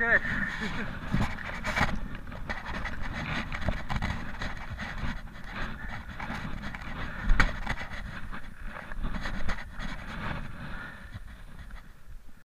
good.